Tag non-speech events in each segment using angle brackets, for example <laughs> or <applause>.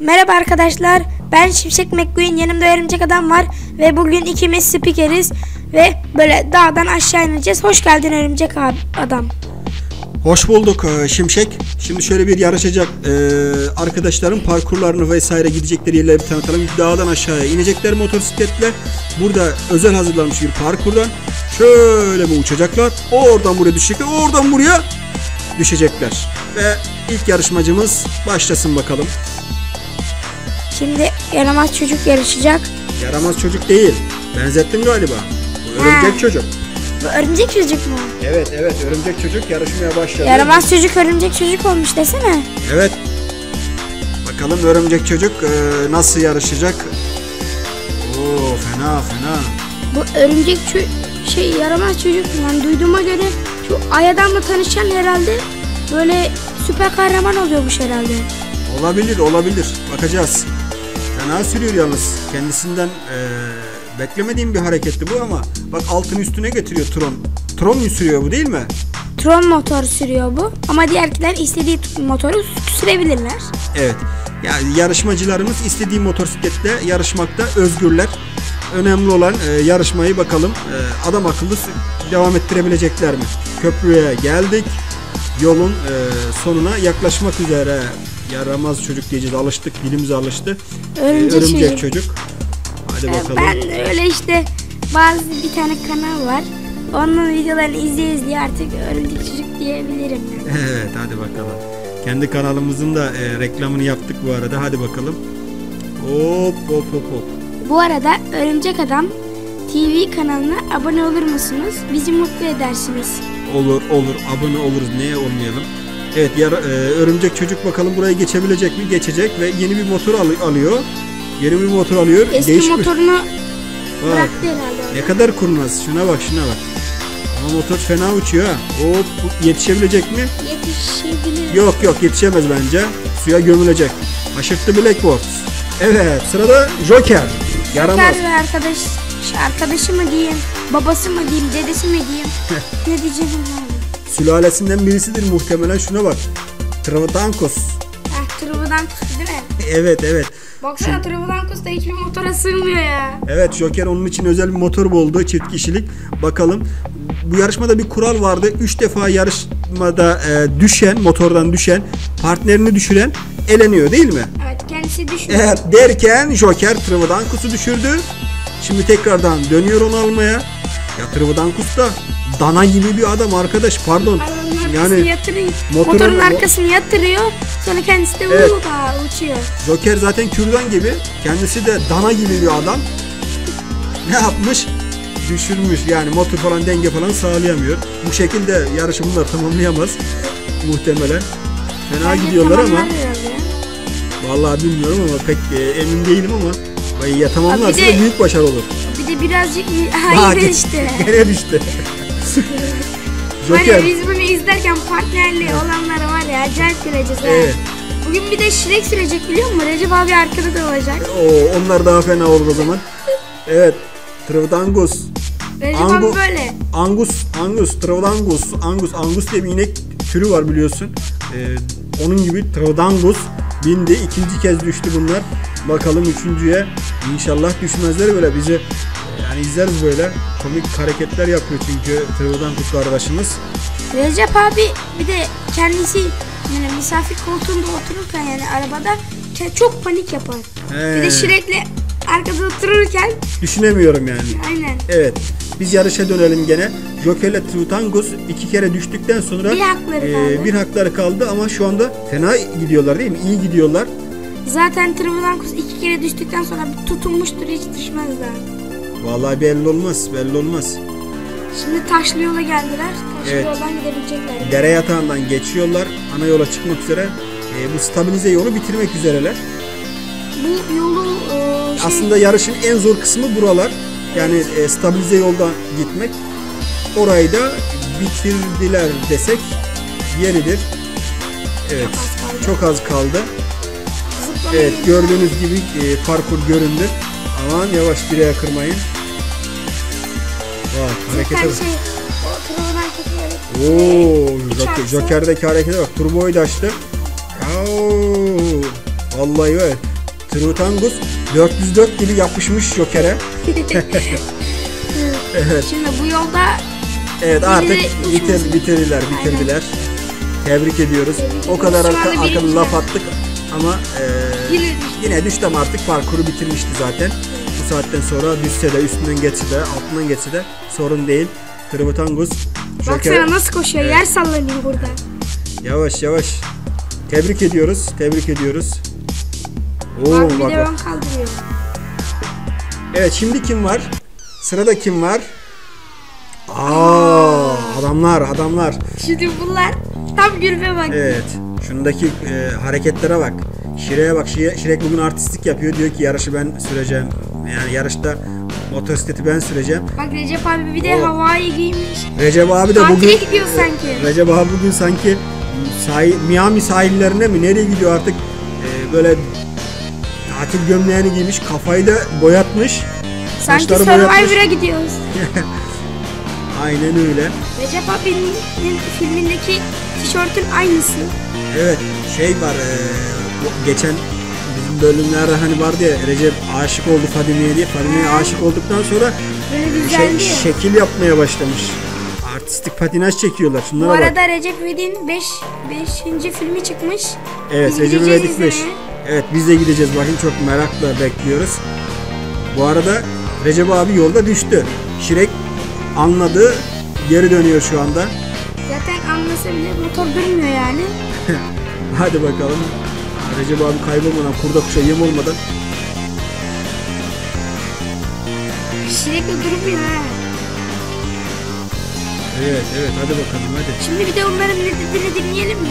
Merhaba arkadaşlar. Ben Şimşek McQueen. Yanımda örümcek adam var. Ve bugün ikimiz spikeriz. Ve böyle dağdan aşağı ineceğiz. Hoş geldin örümcek adam. Hoş bulduk e, Şimşek. Şimdi şöyle bir yarışacak e, arkadaşların parkurlarını vesaire gidecekleri yerleri bir tanıtalım. Dağdan aşağıya inecekler motosikletle. Burada özel hazırlanmış bir parkurdan şöyle bir uçacaklar. Oradan buraya düşecekler. Oradan buraya düşecekler. Ve ilk yarışmacımız başlasın bakalım. Şimdi yaramaz çocuk yarışacak. Yaramaz çocuk değil. Benzettim galiba. Bu örümcek Ha. çocuk. Bu örümcek çocuk mu? Evet evet örümcek çocuk yarışmaya başladı. Yaramaz çocuk örümcek çocuk olmuş desene. Evet. Bakalım örümcek çocuk e, nasıl yarışacak? Oo fena fena. Bu örümcek ço- şey yaramaz çocuk yani duyduğuma göre şu ay adamla tanışan herhalde böyle süper kahraman oluyormuş herhalde. Olabilir olabilir. Bakacağız. Fena sürüyor yalnız. Kendisinden e, beklemediğim bir hareketti bu ama bak altını üstüne getiriyor Tron. Tron mu sürüyor bu değil mi? Tron motor sürüyor bu ama diğerkiler istediği motoru sürebilirler. Evet. Yani yarışmacılarımız istediği motosikletle yarışmakta özgürler. Önemli olan e, yarışmayı bakalım e, adam akıllı devam ettirebilecekler mi? Köprüye geldik. Yolun e, sonuna yaklaşmak üzere. Yaramaz çocuk diyeceğiz. Alıştık. Dilimize alıştı. E, Örümcek çocuk. çocuk. Hadi Ee, bakalım. Ben öyle işte bazı bir tane kanal var. Onun videolarını izleye izleye artık örümcek çocuk diyebilirim. <laughs> Evet hadi bakalım. Kendi kanalımızın da e, reklamını yaptık bu arada. Hadi bakalım. Hop hop hop hop. Bu arada Örümcek Adam TV kanalına abone olur musunuz? Bizi mutlu edersiniz. Olur olur abone oluruz neye olmayalım. Evet yar, e, örümcek çocuk bakalım buraya geçebilecek mi? Geçecek ve yeni bir motor al- alıyor. Yeni bir motor alıyor. Eski Değişik bir- motorunu Bak, bıraktı herhalde. ne kadar kurnaz. Şuna bak şuna bak. Ama motor fena uçuyor ha. Hop bu yetişebilecek mi? Yetişebilir. Yok yok yetişemez bence. Suya gömülecek. Aşırttı Blackboard. Evet sırada Joker. Yaramaz. Joker ve arkadaş, arkadaşı mı diyeyim, babası mı diyeyim, dedesi mi diyeyim? <laughs> ne diyeceğim bilmiyorum. Sülalesinden birisidir muhtemelen. Şuna bak. Travadankos. Ah Trubadankos değil mi? Evet evet. Baksana Trubadankos da hiçbir motora sığmıyor ya. Evet Joker onun için özel bir motor buldu çift kişilik. Bakalım. Bu yarışmada bir kural vardı. 3 defa yarışmada e, düşen, motordan düşen, partnerini düşüren eleniyor değil mi? Evet kendisi düşmüyor. Evet derken Joker Travadankus'u düşürdü. Şimdi tekrardan dönüyor onu almaya. Ya Travadankus da dana gibi bir adam arkadaş pardon. Arkasını Yani yatırıyor. motorun- Motorun arkasını yatırıyor. Sonra kendisi de Evet. uçuyor. Joker zaten kürdan gibi. Kendisi de dana gibi bir adam. Ne yapmış? Düşürmüş yani motor falan denge falan sağlayamıyor. Bu şekilde yarışı bunlar tamamlayamaz muhtemelen. Fena Bence gidiyorlar ama vallahi bilmiyorum ama pek e, emin değilim ama ya tamamlarsa de- da büyük başarı olur. Bir de birazcık <laughs> Ha, hayır işte. <laughs> Gene düştü. Var Joker. ya biz bunu izlerken partnerli olanlara var ya acayip güleceğiz. Evet. Bugün bir de Shrek sürecek biliyor musun? Recep abi arkada da olacak. Oo, onlar daha fena olur o zaman. Evet. Travadangus. Recep Angu- abi böyle. Angus, Angus, Travadangus, Angus, Angus diye bir inek türü var biliyorsun. Ee, onun gibi Travadangus bindi. ikinci kez düştü bunlar. Bakalım üçüncüye inşallah düşmezler böyle bizi e, yani izleriz böyle. Komik hareketler yapıyor çünkü Travadangus kardeşimiz. Recep abi bir de kendisi yani misafir koltuğunda otururken yani arabada çok panik yapar. He. Bir de Shrek'le arkada otururken Düşünemiyorum yani. aynen. Evet. Biz yarışa dönelim gene. Joker ile Trutangus iki kere düştükten sonra Bir hakları e, kaldı. bir hakları kaldı ama şu anda fena gidiyorlar değil mi? İyi gidiyorlar. Zaten Trivelankos iki kere düştükten sonra bir tutunmuştur hiç düşmezler. Vallahi belli olmaz, belli olmaz. Şimdi taşlı yola geldiler. Taşlı Evet. yoldan gidebilecekler. Dere yatağından geçiyorlar. Ana yola çıkmak üzere. E, bu stabilize yolu bitirmek üzereler. Bu yolu e, şey, Aslında yarışın en zor kısmı buralar. Yani e, stabilize yoldan gitmek. Orayı da bitirdiler desek yeridir. Evet. Çok az kaldı. zıplamayı- Evet gördüğünüz gibi e, parkur göründü. Aman yavaş direğe kırmayın. Bak harekete bak. şey Oo, Joker, Joker'deki harekete bak. Turboyu da açtı. Oo, vallahi evet. Trutangus 404 gibi yapışmış Joker'e. <laughs> Evet. Şimdi bu yolda Evet artık bitir, bitirdiler, bitirdiler. Tebrik ediyoruz. Tebrik O kadar arka, birinciler. laf attık ama e, Yine düştü. yine düştü ama artık parkuru bitirmişti zaten. Saatten sonra düşse de üstünden geçse de altından geçse de sorun değil. Tributangus baksana nasıl koşuyor. Yer sallanıyor burada. yavaş yavaş. Tebrik ediyoruz. Tebrik ediyoruz. Oo Bak bir bak de bak. Evet şimdi kim var? Sırada kim var? Aa adamlar adamlar. Şimdi bunlar tam gülme bak. Evet. Şundaki e, hareketlere bak. Şire'ye bak. Şire, Şirek bugün artistlik yapıyor. Diyor ki yarışı ben süreceğim. Yani yarışta motosikleti ben süreceğim. Bak Recep abi bir de Oo. havai giymiş. Recep abi de Tatile bugün gidiyor sanki. Recep abi bugün sanki sahil, Miami sahillerine mi nereye gidiyor artık e, böyle tatil gömleğini giymiş kafayı da boyatmış Sanki. Survivor'a <laughs> gidiyoruz. aynen öyle Recep abinin filmindeki tişörtün aynısı. evet şey var e, geçen bizim bölümlerde hani vardı ya Recep aşık oldu Fadime'ye diye Fadime'ye aşık olduktan sonra şey, şekil yapmaya başlamış artistik patinaj çekiyorlar Bu şunlara bak arada Recep İvedik'in 5 5. filmi çıkmış. Evet Biz Recep İvedik 5. izlemeye. Evet biz de gideceğiz bakın çok merakla bekliyoruz. Bu arada Recep abi yolda düştü. Şirek anladı geri dönüyor şu anda. Zaten anlasa bile motor durmuyor yani. <laughs> Hadi bakalım. Recep abi kaybolmadan kurda kuşa yem olmadan. Sürekli durmuyor ha. Evet evet hadi bakalım hadi. Şimdi bir de onların ne dediğini dinleyelim mi?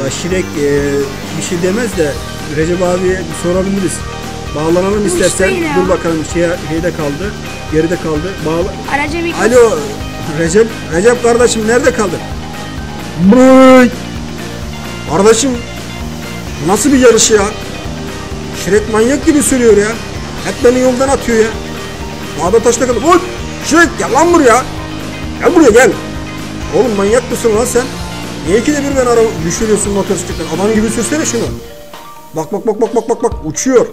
Valla Şirek e, bir şey demez de Recep abiye bir sorabiliriz. Bağlanalım istersen. ya. Dur bakalım şey, şeyde kaldı. Geride kaldı. Bağla. Araca bir Alo Recep, Recep kardeşim nerede kaldın? Bıy. Kardeşim nasıl bir yarış ya? Şirek manyak gibi sürüyor ya. Hep beni yoldan atıyor ya. Dağda taşta kaldım. Oy! Şirek gel lan buraya. Gel buraya gel. Oğlum manyak mısın lan sen? Niye ikide bir ben araba düşürüyorsun motosikletten? Adam gibi sürsene şunu. Bak bak bak bak bak bak bak uçuyor.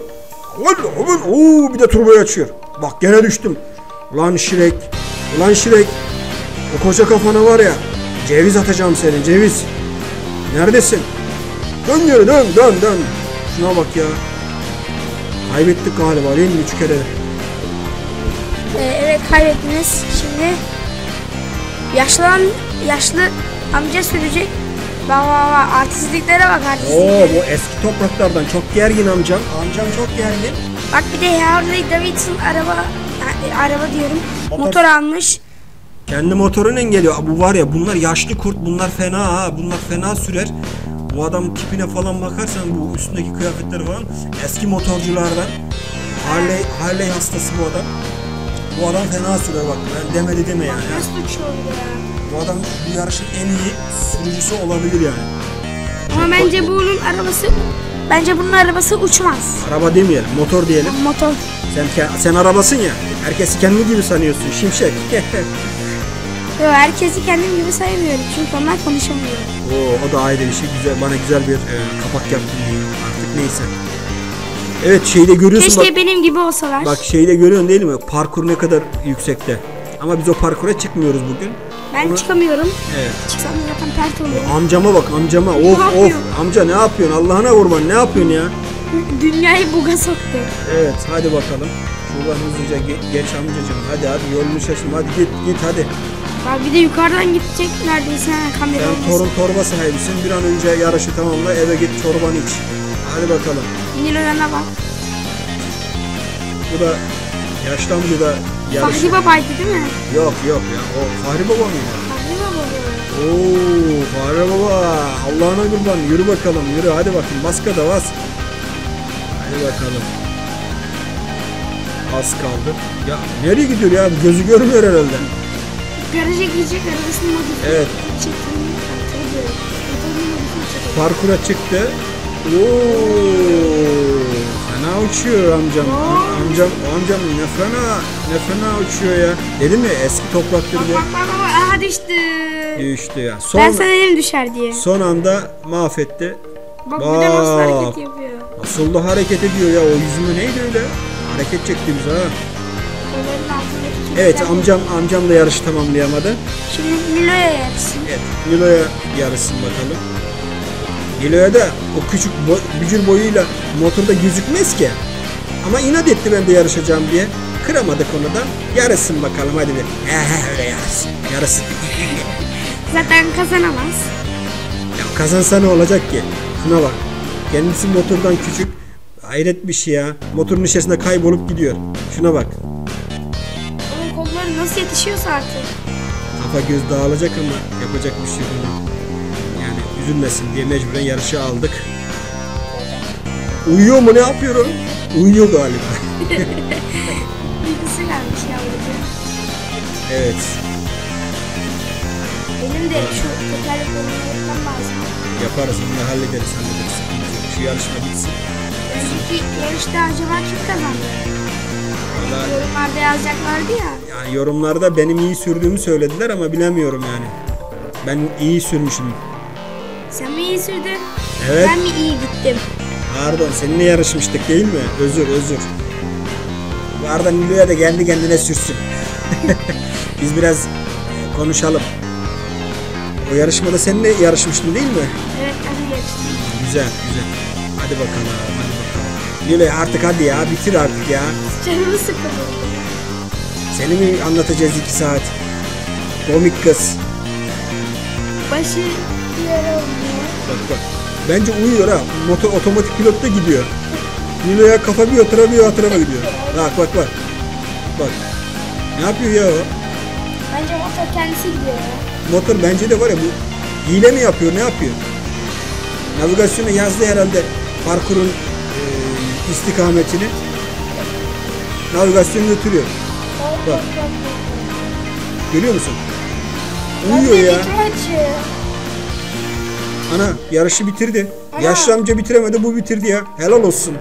Ooo bir de turboyu açıyor. Bak gene düştüm. Ulan Şirek. Ulan Şirek. O koca kafana var ya. Ceviz atacağım senin ceviz. Neredesin? Dön geri dön dön dön. Şuna bak ya. Kaybettik galiba değil mi? Üç kere. Ee, evet kaybettiniz. Şimdi yaşlan yaşlı amca sürecek. Bak bak bak artistliklere bak Oo artistliklere. bu eski topraklardan çok gergin amcam. Amcam çok gergin. Bak bir de Harley Davidson araba e, araba diyorum. Motor. Motor almış. Kendi motoruyla geliyor. Bu var ya bunlar yaşlı kurt bunlar fena ha. Bunlar fena sürer. Bu adam tipine falan bakarsan bu üstündeki kıyafetleri falan eski motorculardan. Harley, Harley hastası bu adam. Bu adam fena sürer bak. Ben demedi deme yani. Nasıl uçuyor ya? Bu adam bu yarışın en iyi sürücüsü olabilir yani. Ama bence bunun arabası bence bunun arabası uçmaz. Araba demeyelim, motor diyelim. Motor. Sen sen arabasın ya. Herkesi kendi gibi sanıyorsun. Şimşek. <laughs> Yo, herkesi kendim gibi saymıyorum çünkü onlar konuşamıyor. Oo, o da ayrı bir şey. Güzel, bana güzel bir e, kapak yaptın diyeyim. Artık neyse. Evet şeyde görüyorsun Keşke bak. benim gibi olsalar. Bak şeyde görüyorsun değil mi? Parkur ne kadar yüksekte. Ama biz o parkura çıkmıyoruz bugün. ben onu- çıkamıyorum. Evet. Çıksam zaten pert olurum. Amcama bak amcama. Of of. yapıyor? Amca ne yapıyorsun? Allah'ına kurban ne yapıyorsun ya? Dünyayı buga soktu. Evet hadi bakalım. Şuradan hızlıca ge- geç amcacığım. Hadi hadi yolunu şaşırma. Hadi git git hadi. Bak bir de yukarıdan gidecek neredeyse kamera Sen torun torba sahibisin. Bir an önce yarışı tamamla eve git çorbanı iç. Hadi bakalım. Nilo'na bak. Bu da yaşlı amca da yarışı. Fahri babaydı değil mi? Yok yok ya. O Fahri Baba mı ya? Fahri baba. Oo Fahri Baba. Allah'ına kurban. Yürü bakalım yürü. Hadi bakayım. Bas da bas. Hadi bakalım. Az kaldı. Ya nereye gidiyor ya? Gözü görmüyor herhalde. Garaja girecek arabasını modifiye Evet. Motorunu modifiye çekti. Parkura çıktı. Oo, fena uçuyor amcam. Oo. Amcam, amcam ne fena, ne fena uçuyor ya. Dedim ya eski topraktır Bak diye. bak bak bak aha düştü. Düştü ya. Son, Ben sana dedim düşer diye. son anda mahvetti. Bak bir de nasıl Bak. hareket yapıyor. Nasıl da hareket ediyor ya o yüzümü neydi öyle? Hareket çektiğimiz ha. Evet amcam amcam da yarışı tamamlayamadı. Şimdi Nilo'ya yarışsın. Evet Nilo'ya yarışsın bakalım. Nilo'ya da o küçük bo- bücür boyuyla motorda gözükmez ki. Ama inat etti ben de yarışacağım diye. Kıramadık onu da. Yarışsın bakalım hadi bir. He he öyle yarışsın. Yarışsın. <laughs> Zaten kazanamaz. Ya kazansa ne olacak ki? Şuna bak. Kendisi motordan küçük. Hayret bir şey ya. Motorun içerisinde kaybolup gidiyor. Şuna bak. Yetişiyorsa artık. Kafa göz dağılacak ama yapacak bir şey yok. Yani üzülmesin diye mecburen yarışı aldık. Uyuyor mu ne yapıyor o? Uyuyor galiba. <laughs> Bilgisi gelmiş yavrucuğum. Evet. Benim de şu tekerleklerimi yapmam lazım. Yaparız bunu hallederiz hallederiz. Şu yarışma bitsin. Önceki yarışta acaba kim kazandı? Vallahi Yorumlarda yazacaklardı ya. yani yorumlarda benim iyi sürdüğümü söylediler ama bilemiyorum yani. Ben iyi sürmüşüm. Sen mi iyi sürdün? Evet. Ben mi iyi gittim? Pardon seninle yarışmıştık değil mi? Özür özür. Bu Arda Nilo'ya da kendi kendine sürsün. <laughs> Biz biraz e, konuşalım. O yarışmada seninle yarışmıştın değil mi? Evet ben yarıştım. Güzel güzel. Hadi bakalım Nilo artık hadi ya bitir artık ya. Canımı sıkıldı. Seni mi anlatacağız iki saat? Komik kız. Başı yara olmuyor. Bak bak. Bence uyuyor ha. Motor otomatik pilotta gidiyor. Nilo'ya kafa bir otura bir otura gidiyor. Bak bak bak. Bak. Ne yapıyor ya o? Bence motor kendisi gidiyor ya. Motor bence de var ya bu hile mi yapıyor ne yapıyor? Navigasyona yazdı herhalde parkurun e, istikametini. Navigasyon götürüyor. Bak. Görüyor musun? Uyuyor ya. Ana yarışı bitirdi. Ana. Yaşlı amca bitiremedi bu bitirdi ya. Helal olsun.